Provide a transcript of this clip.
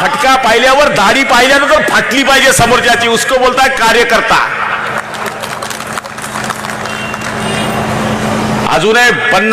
फटका पाहिल्यावर दाढी पाहिल्यानंतर फाटली पाहिजे समोरच्याची. उसको बोलताय कार्यकर्ता. अजूनही पन्नास